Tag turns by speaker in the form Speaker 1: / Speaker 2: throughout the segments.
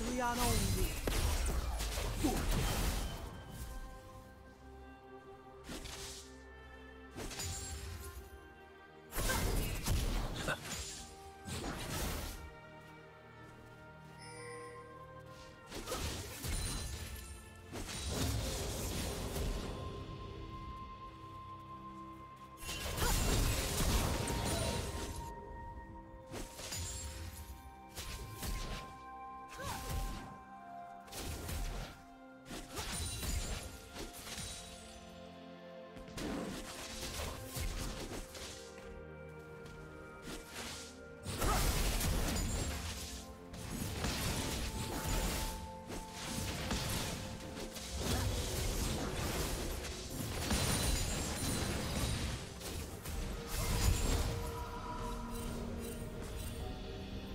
Speaker 1: Latvian only.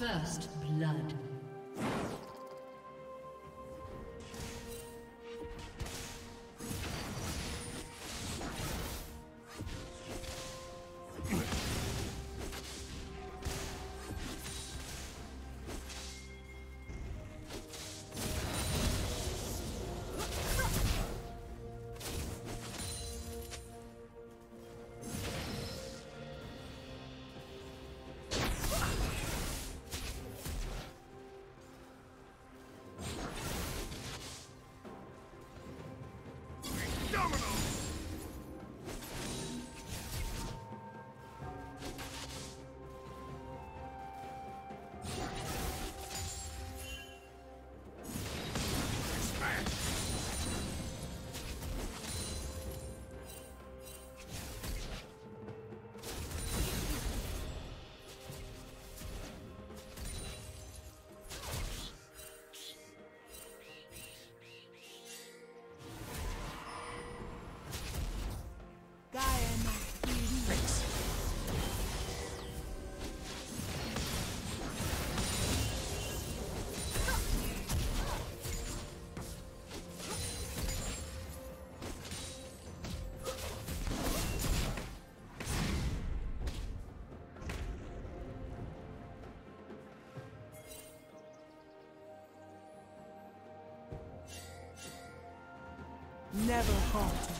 Speaker 2: First blood.
Speaker 1: Never falter.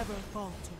Speaker 1: Never falter.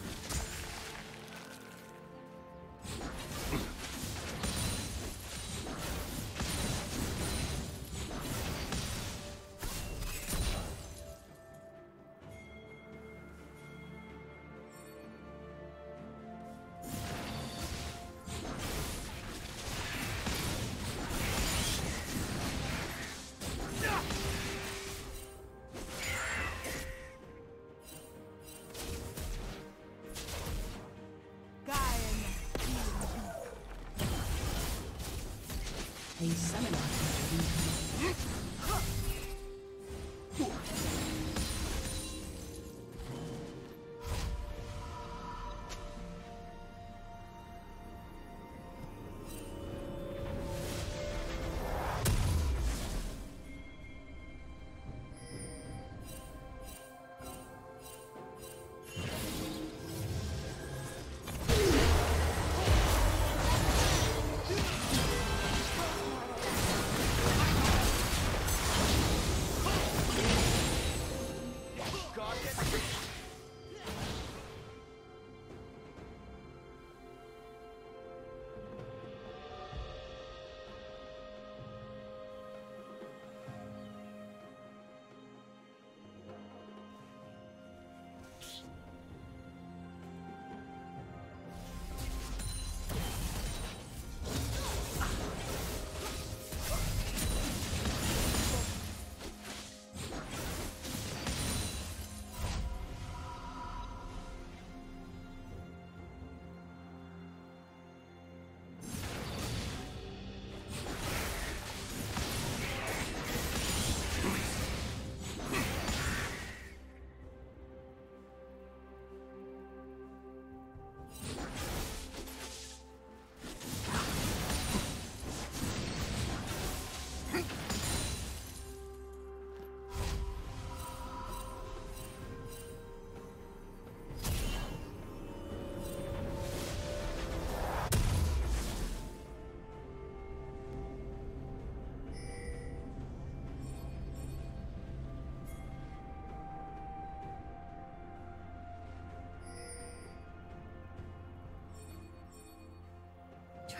Speaker 2: A summoner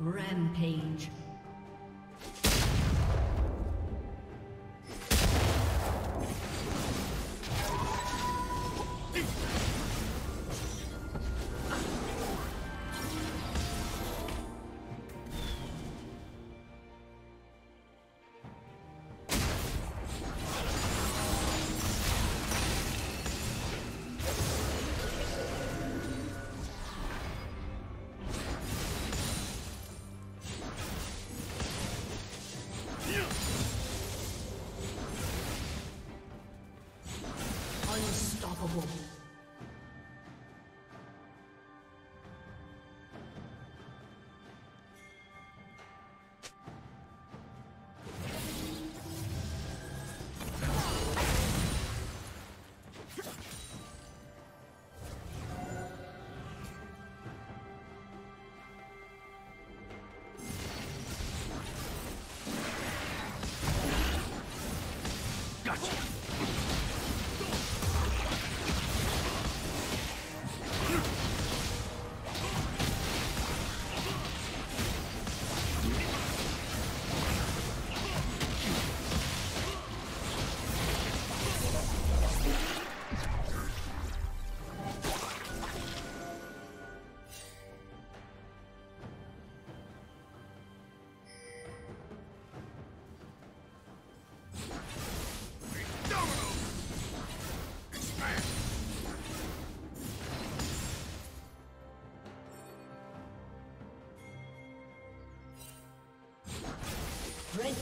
Speaker 2: Rampage.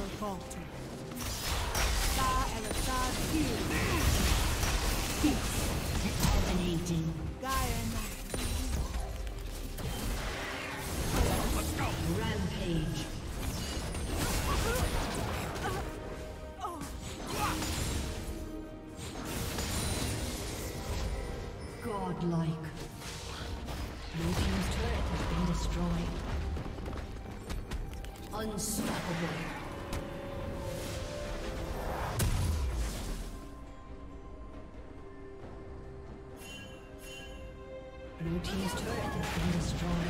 Speaker 1: Never falter.
Speaker 2: Dominating.
Speaker 1: Gaia
Speaker 3: Let's go!
Speaker 2: Rampage. Godlike. destroyed.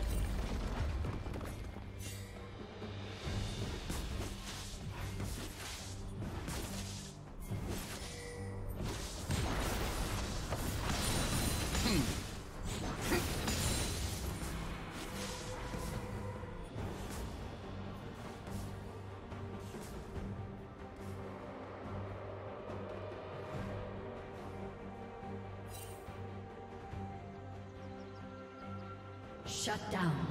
Speaker 2: Shut down.